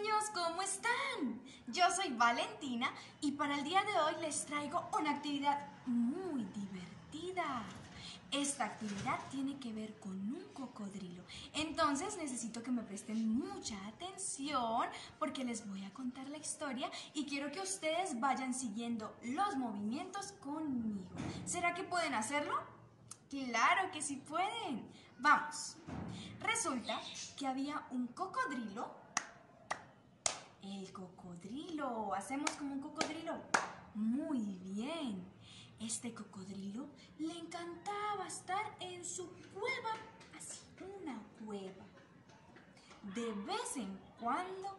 niños, ¿cómo están? Yo soy Valentina y para el día de hoy les traigo una actividad muy divertida. Esta actividad tiene que ver con un cocodrilo. Entonces necesito que me presten mucha atención porque les voy a contar la historia y quiero que ustedes vayan siguiendo los movimientos conmigo. ¿Será que pueden hacerlo? Claro que sí pueden. Vamos. Resulta que había un cocodrilo. El cocodrilo. Hacemos como un cocodrilo. Muy bien. Este cocodrilo le encantaba estar en su cueva, así, una cueva. De vez en cuando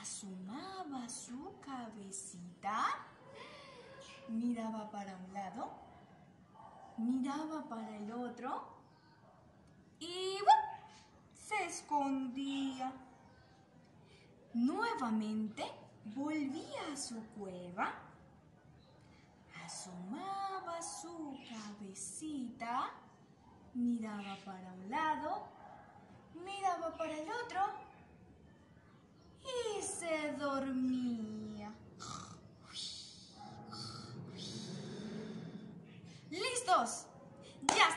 asomaba su cabecita, miraba para un lado, miraba para el otro y se escondía. Nuevamente volvía a su cueva, asomaba su cabecita, miraba para un lado, miraba para el otro y se dormía. ¿Listos?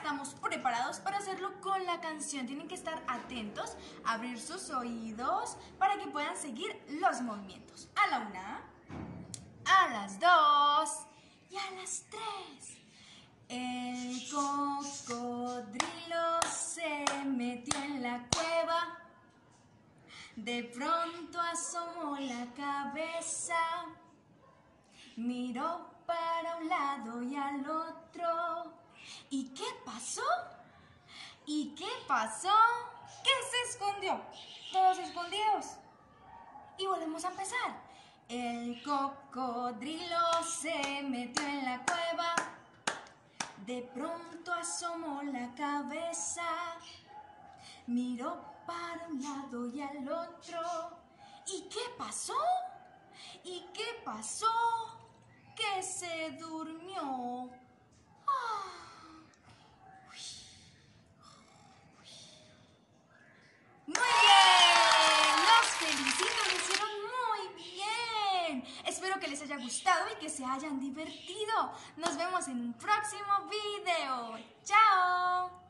Estamos preparados para hacerlo con la canción. Tienen que estar atentos, abrir sus oídos para que puedan seguir los movimientos. A la una, a las dos y a las tres. El cocodrilo se metió en la cueva. De pronto asomó la cabeza. Miró para un lado y al otro. ¿Y qué pasó? ¿Y qué pasó? ¿Qué se escondió? Todos escondidos. Y volvemos a empezar. El cocodrilo se metió en la cueva. De pronto asomó la cabeza. Miró para un lado y al otro. ¿Y qué pasó? ¿Y qué pasó? Que se durmió. Muy bien, los felicito, lo hicieron muy bien. Espero que les haya gustado y que se hayan divertido. Nos vemos en un próximo video. ¡Chao!